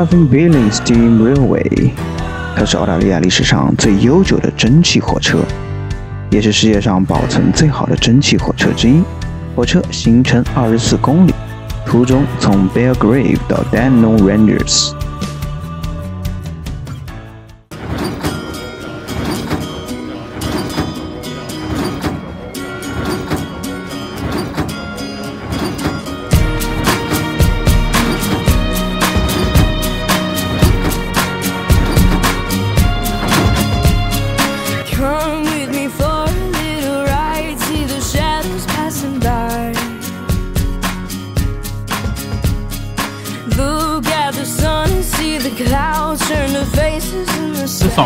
八分 billion steam Railway，它是澳大利亚历史上最悠久的蒸汽火车，也是世界上保存最好的蒸汽火车之一。火车行程二十四公里，途中从 Bell Grave 到 Daniel Andrews。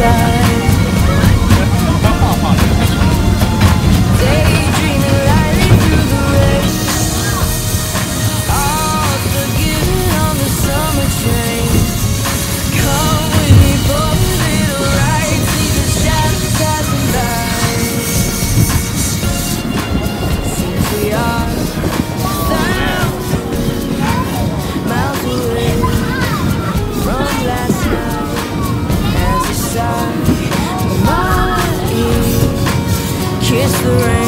Yeah. the rain.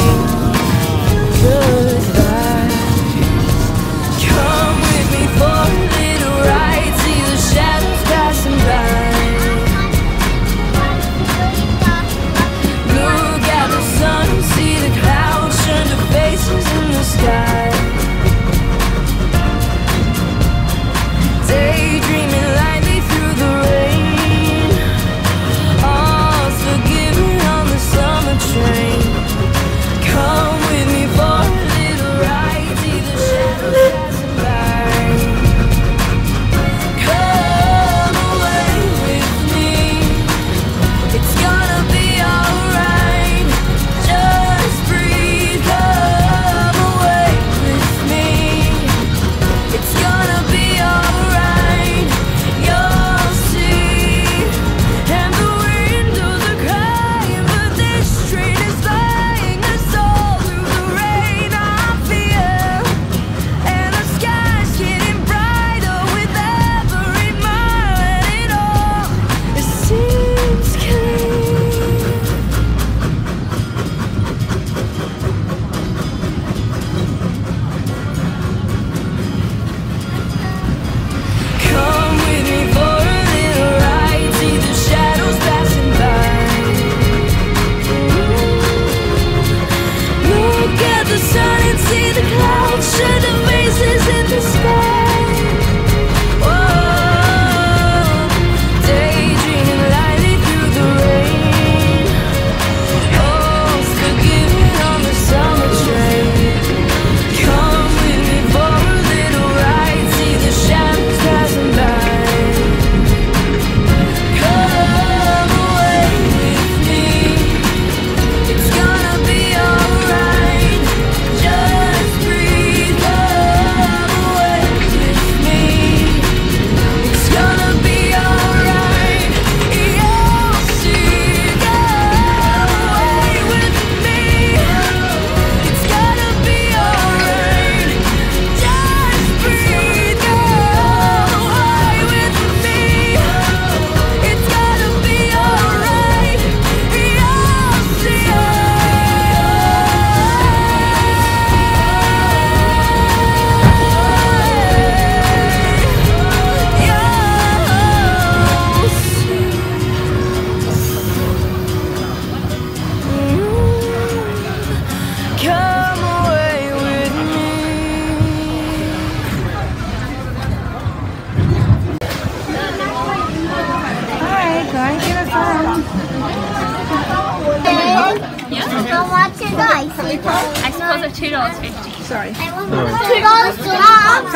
How much is? I suppose a two dollars fifty. Sorry. Two dollars love.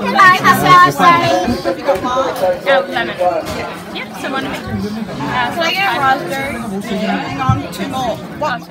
Can I have raspberry? Oh, lemon. Yep. So one of each. So I get a raspberry. Hang two more. What?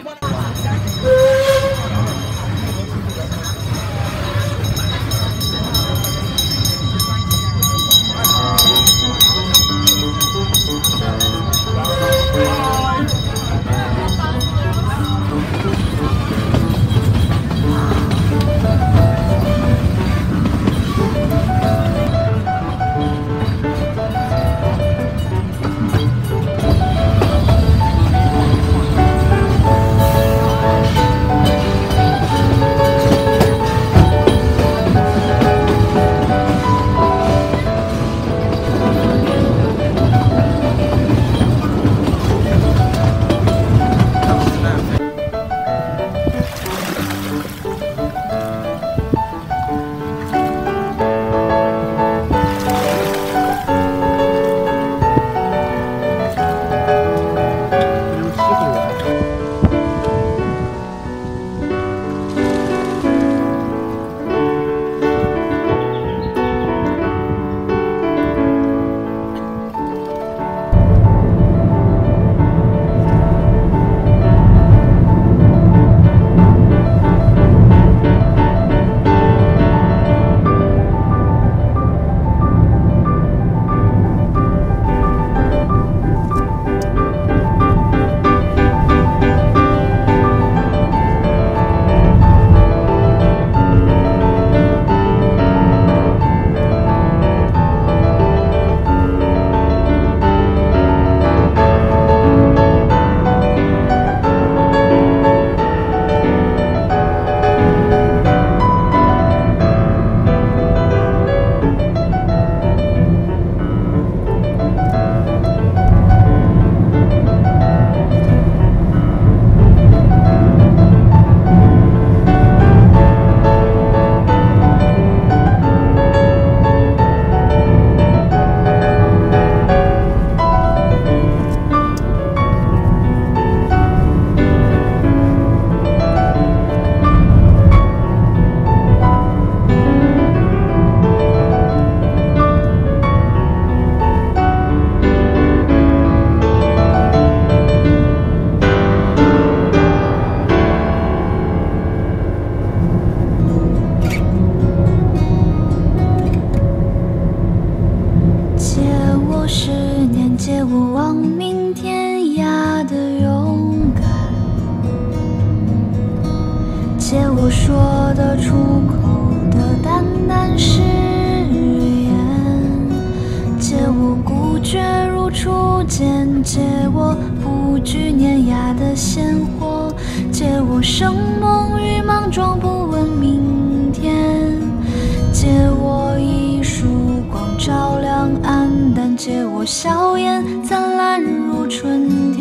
天涯的勇敢，借我说得出口的淡淡誓言，借我孤绝如初见，借我不惧碾压的鲜活，借我生猛与莽撞，不借我笑颜灿烂如春。